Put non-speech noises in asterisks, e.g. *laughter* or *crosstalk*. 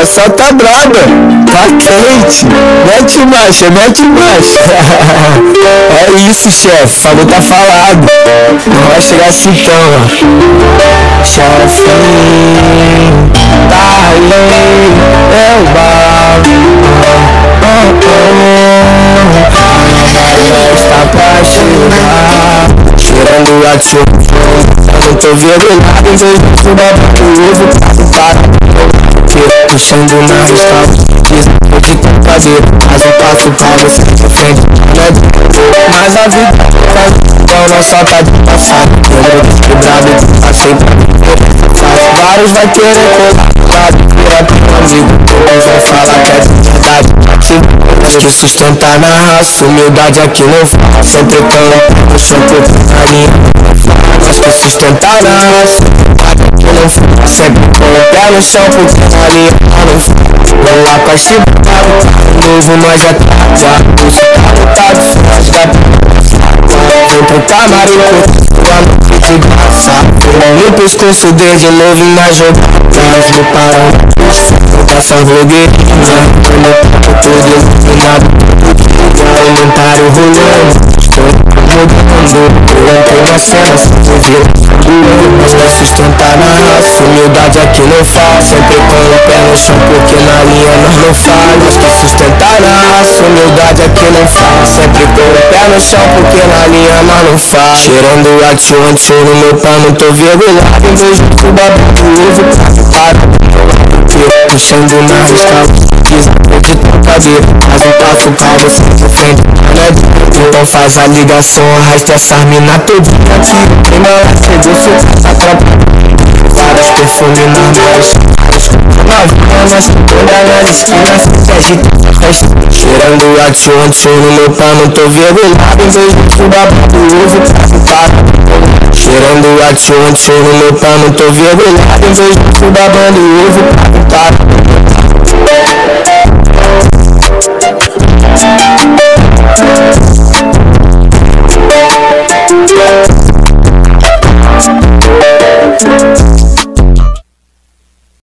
essa tá braba, tá quente. Mete marcha, mete marcha. *laughs* é isso, chefe, falou tá falado. Não vai chegar assim então, ó. Chefinho, tá aí, é o bar. Oh, oh, oh. Está pra chegar, cheirando a tio. Eu tô vendo nada, vez de tudo o ovo, para puxando na escala Diz o que tem fazer Mas eu passo pra você de frente. Mas a vida faz igual não só tá de passado. Lembro que passei pra viver. Vários vai querer colar. Vira pro amigo Uns vão falar que é de verdade. Mas que sustentar na raça Humildade aqui não faz Sempre chão por na linha. Mas que sustentar na raça não fuma Sempre com o pé no chão porque na linha não fuma Não lá com a chibata Novo nós já tá Já os tá lutado Nós já Vem pro camarim Lá no de graça. No pescoço desde novo na jogada No parão Essa blogueirinha No papo todo iluminado Comentário rolando mudando Eu tenho a cena se mas pra sustentar na raça. Humildade no chão porque na linha nós não falha Mas pra sustentar raça Humildade aqui não faz Sempre com o pé no chão porque na linha nós não falha Cheirando a tio antes no meu pano Tô virgulado. Em vez de abrindo ovo Para puxando na escala de trocadeira Mas um passo calmo sem de frente Então faz a ligação, arrasta essa mina todinha Tem mala, chegou, cê tá tropa na esquina Se agita, festa Cheirando a tio, tio no meu pano Tô virgulado em vez de tudo do ovo Para Cheirando a tio, tio no meu pano Tô virgulado em vez de tudo do ovo Para